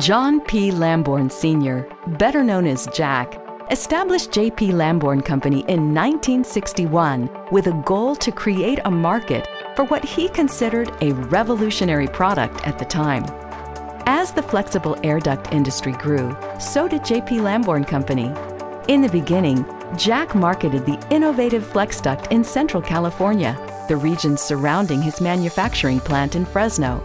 John P. Lamborn Sr., better known as Jack, established J.P. Lamborn Company in 1961 with a goal to create a market for what he considered a revolutionary product at the time. As the flexible air duct industry grew, so did J.P. Lamborn Company. In the beginning, Jack marketed the innovative flex duct in Central California, the region surrounding his manufacturing plant in Fresno.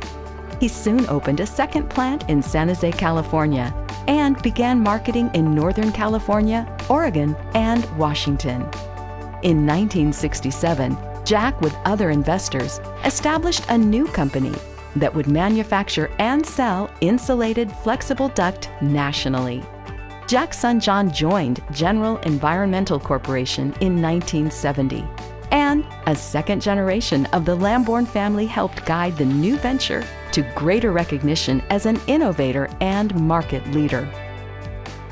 He soon opened a second plant in San Jose, California, and began marketing in Northern California, Oregon, and Washington. In 1967, Jack, with other investors, established a new company that would manufacture and sell insulated flexible duct nationally. Jack's son John joined General Environmental Corporation in 1970, and a second generation of the Lamborn family helped guide the new venture to greater recognition as an innovator and market leader.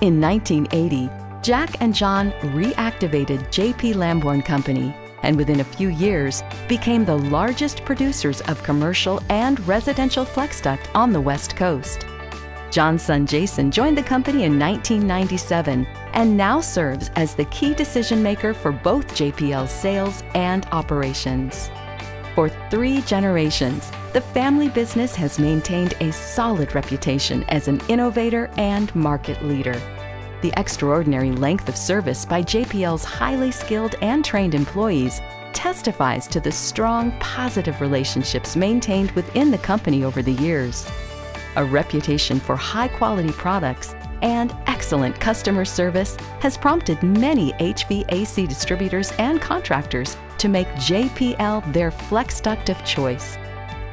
In 1980, Jack and John reactivated JP Lamborn Company and within a few years became the largest producers of commercial and residential flex duct on the West Coast. John's son Jason joined the company in 1997 and now serves as the key decision maker for both JPL's sales and operations. For three generations, the family business has maintained a solid reputation as an innovator and market leader. The extraordinary length of service by JPL's highly skilled and trained employees testifies to the strong, positive relationships maintained within the company over the years. A reputation for high quality products and excellent customer service has prompted many HVAC distributors and contractors to make JPL their flex duct of choice.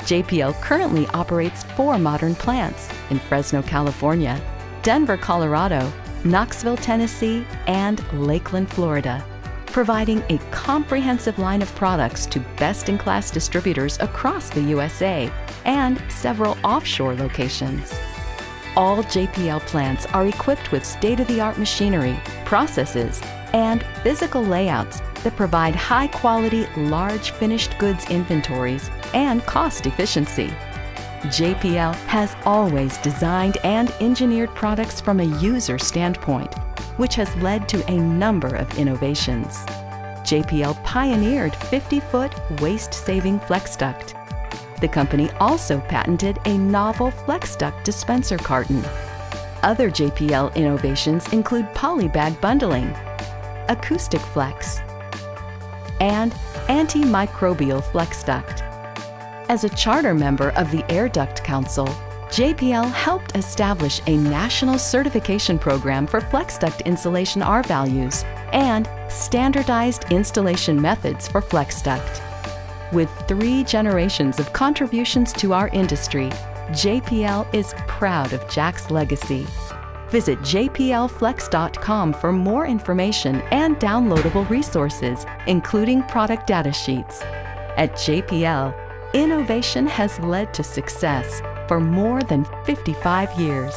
JPL currently operates four modern plants in Fresno, California, Denver, Colorado, Knoxville, Tennessee, and Lakeland, Florida, providing a comprehensive line of products to best in class distributors across the USA and several offshore locations. All JPL plants are equipped with state of the art machinery, processes, and physical layouts that provide high quality, large finished goods inventories and cost efficiency. JPL has always designed and engineered products from a user standpoint, which has led to a number of innovations. JPL pioneered 50 foot waste saving flex duct. The company also patented a novel flex duct dispenser carton. Other JPL innovations include polybag bundling, acoustic flex, and antimicrobial flex duct. As a charter member of the Air Duct Council, JPL helped establish a national certification program for flex duct insulation R values and standardized installation methods for flex duct. With three generations of contributions to our industry, JPL is proud of Jack's legacy. Visit jplflex.com for more information and downloadable resources, including product data sheets. At JPL, innovation has led to success for more than 55 years.